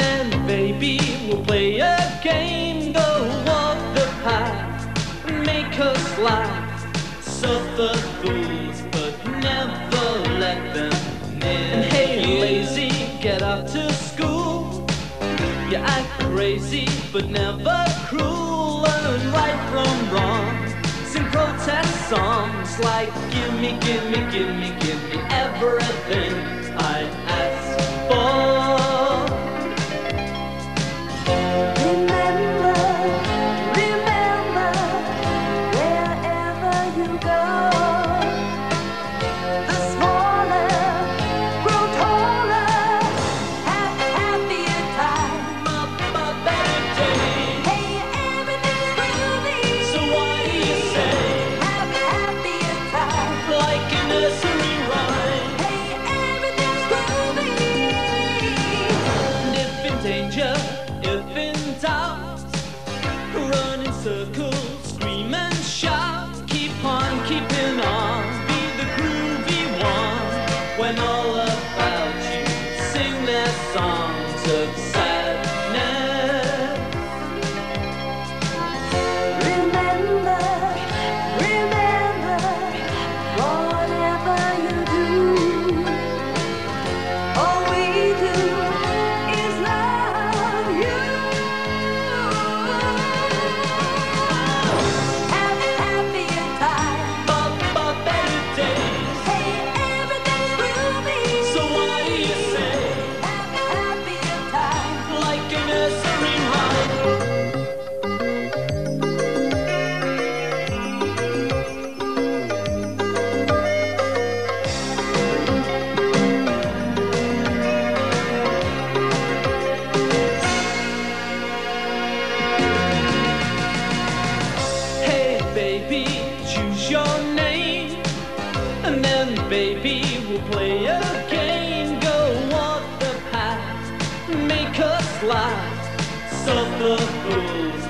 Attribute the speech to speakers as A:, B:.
A: and baby we'll play a game. Go walk the path and make us laugh. Suffer fools but never let them near and hey you. lazy get up to school. You act crazy but never cruel. Learn right from wrong. Sing protest songs like gimme gimme gimme gimme everything. keeping on. and baby we'll play a game. Go walk the path, make us laugh. Suffer fools